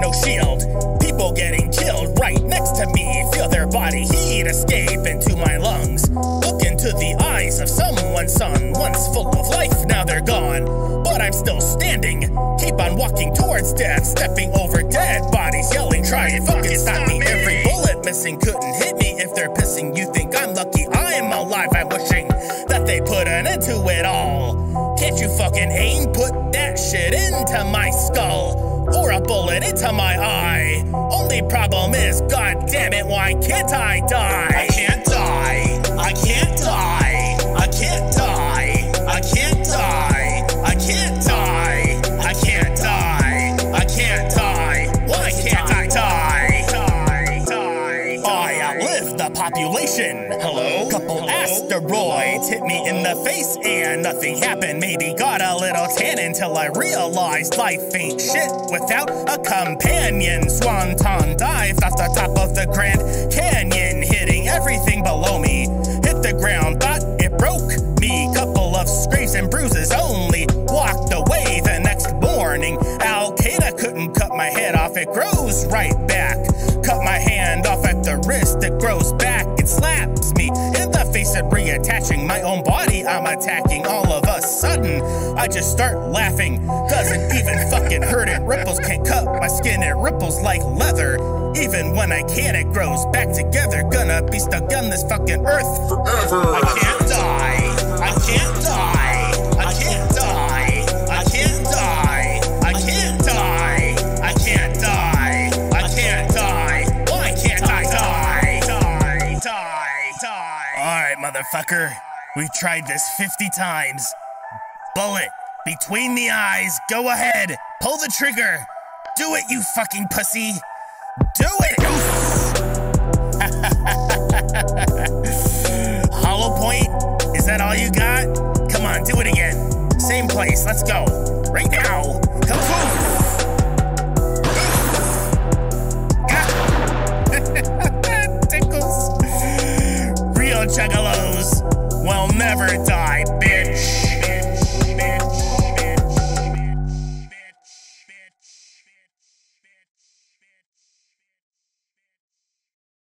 no shield. People getting killed right next to me. Feel their body heat escape into my lungs. Look into the eyes of someone's son. Once full of life, now they're gone. But I'm still standing. Keep on walking towards death, stepping over dead bodies, yelling, try and fucking stop me. Every bullet missing couldn't hit me if they're pissing. You think I'm lucky? I'm alive. I'm wishing that they put an end to it all. Can't you fucking aim? Put that shit into my skull. Or a bullet into my eye. Only problem is, god damn it, why can't I die? I can't population. Hello? Couple asteroids hit me in the face and nothing happened. Maybe got a little tan until I realized life ain't shit without a companion. Swanton dived off the top of the Grand Canyon, hitting everything below me. Hit the ground, thought it broke me. Couple of scrapes and bruises only. Walked away the next morning. Al Qaeda couldn't cut my head off, it grows right back. Cut my hand off at the wrist, it grows back. It slaps me in the face and reattaching my own body. I'm attacking all of a sudden. I just start laughing. Doesn't even fucking hurt. It ripples, can't cut my skin. It ripples like leather. Even when I can, it grows back together. Gonna be stuck on this fucking earth Forever. I can't motherfucker. We've tried this 50 times. Bullet. Between the eyes. Go ahead. Pull the trigger. Do it, you fucking pussy. Do it. Hollow point? Is that all you got? Come on, do it again. Same place, let's go. Right now. Come on. Juggalos will never.